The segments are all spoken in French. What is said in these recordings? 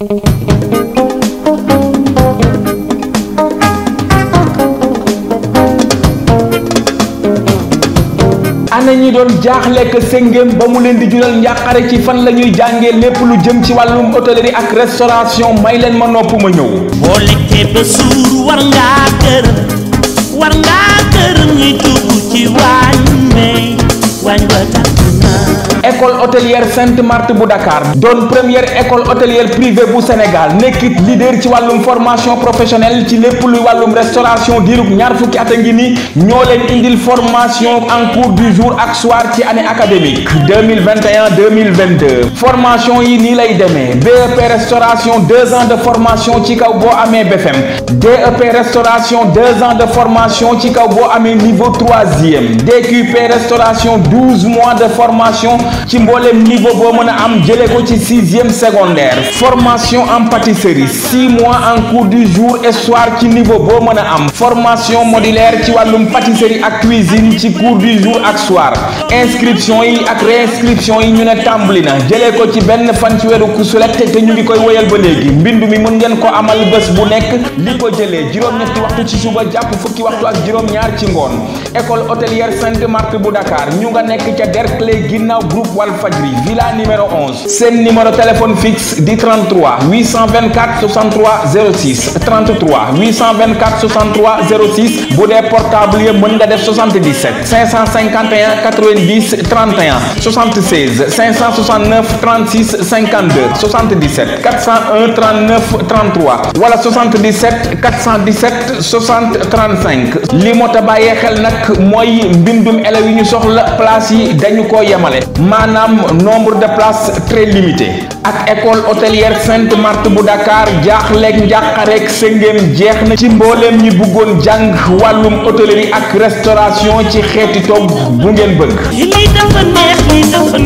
ana ñi doon jaaxlekk séngéem ba mu leen di jural njàqare ci fan la ñuy jàngee lépp lu jëm ci wàllum hôtellerie ak restauration may leen ma nopp ma ñëw. Boo lekkee ba suur war ngaa gërëm école hôtelière Sainte Marthe bu Dakar première école hôtelière privée bu Sénégal nekkit leader ci wàllum formation professionnelle ci lépp luy wàllum restauration diirub ñaar fukki at a ngi formation en cours du jour ak soir ci année académique 2021 2022 formation yi nii lay BEP restauration deux ans de formation ci kaw boo amee BFM DEP restauration deux ans de formation ci kaw boo amee niveau troisième. DQP restauration douze mois de formation ci mbooleem niveau boo mën a am jëlee ko ci sixième secondaire. formation en pâtisserie. six mois en cours du jour et ci niveau boo mën a am. formation modulaire ci wàllum pâtisserie ak cuisine ci cours du jour ak soir. inscription yi ak réinscription yi ñu ne tàmbali na. jëlee ko ci benn fan ci weeru kusulet te ñu ngi koy woyal ba léegi. mbindu mi mën ngeen ko amal bés bu nekk. li ko jëlee juróom-ñetti waxtu ci suba jàpp fukki waxtu ak juróom-ñaar ci ngoon. École hôtelière Sainte Marthe bu Dakar. ñu nga nekk ca Derklé ginnaaw groupe Walfadjri villa numéro 11 seen numéro téléphone fixe di 33 824 63 06 33 824 63 06 bu portable yi mën nga def 77 551 90 31 76 569 36 52 77 401 39 33 wala 77 417 60 35 li moo ta bàyyee xel nag mooy mbindum élèves place yi dañu ko yemale manam nombre de places très limité. Ak école hôtelière Sainte Marthe bu Dakar jaaxleeg njàqareeg sëngéem jeex na ci mbollem ñi bëggoon jang walum hôtellerie ak restauration ci xéti tok bu ngeen bëgg. Lii dafa neex lii dafa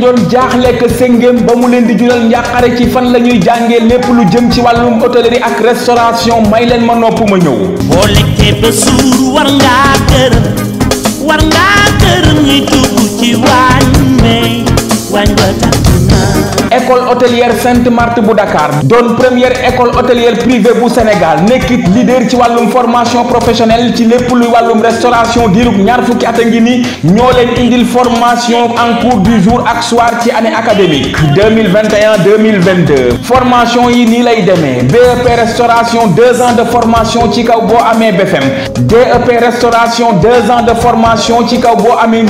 ñi doon jaaxle que sëngéem ba mu leen di jural njàqare ci fan la ñuy jàngee lépp lu jëm ci wàllum hôtellerie ak restauration. May leen ma nopp ma ñëw. Boo lekkee ba suur war ngaa gërëm war ngaa gërëm ñi dugg ci waañ may école hôtelière Sainte Marthe bu Dakar première école hôtelière privée bu Sénégal nekkit leader ci wàllum formation professionnelle ci lépp luy wàllum restauration diirub ñaar fukki at a ngi ni ñoo leen formation en cours du jour ak soir ci année académique 2021 2022 formation yi nii lay demee. BEP restauration deux ans de formation ci kaw BFM DEP restauration deux ans de formation ci kaw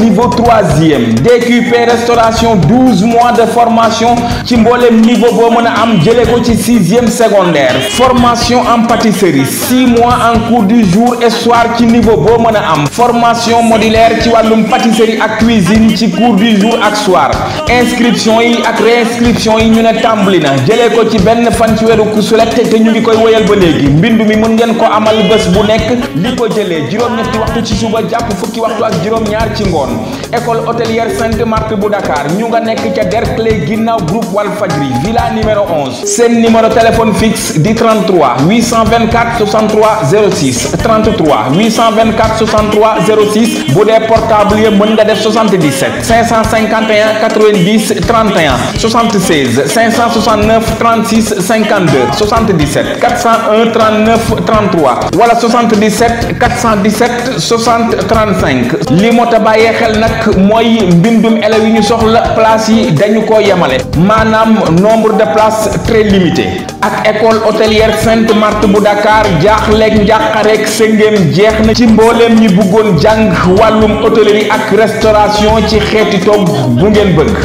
niveau troisième. DQP restauration douze mois de formation ci mbooleem niveau boo mën a am jëlee ko ci sixième secondaire. formation en pâtisserie six mois en cours du jour et soir ci niveau boo mën a am. formation modulaire ci wàllum pâtisserie ak cuisine ci cours du jour ak soir. inscription yi ak réinscription yi ñu ne tàmbali na. jëlee ko ci benn fan ci weeru kusulet te ñu ngi koy woyal ba léegi. mbindu mi mën ngeen ko amal bés bu nekk. li ko jëlee juróom-ñetti waxtu ci suba jàpp fukki waxtu ak juróom-ñaar ci ngoon. École bu Dakar. ñu nga nekk groupe Walfadjri villa numéro 11 seen numéro téléphone fixe di 33 824 63 06 33 824 63 06 bu portable yi mën nga def 77 551 90 31 76 569 36 52 77 401 39 33 wala 77 417 60 35 li moo ta bàyyee xel nag mooy mbindum élèves yi place yi dañu ko yemale maanaam nombre de places très limité. Ak école hôtelière Sainte Marthe bu Dakar jaaxleeg njàqareeg sëngéem jeex na ci mbooleem ñi bëggoon jàng wàllum hôtellerie ak restauration ci xeeti togg bu ngeen bëgg.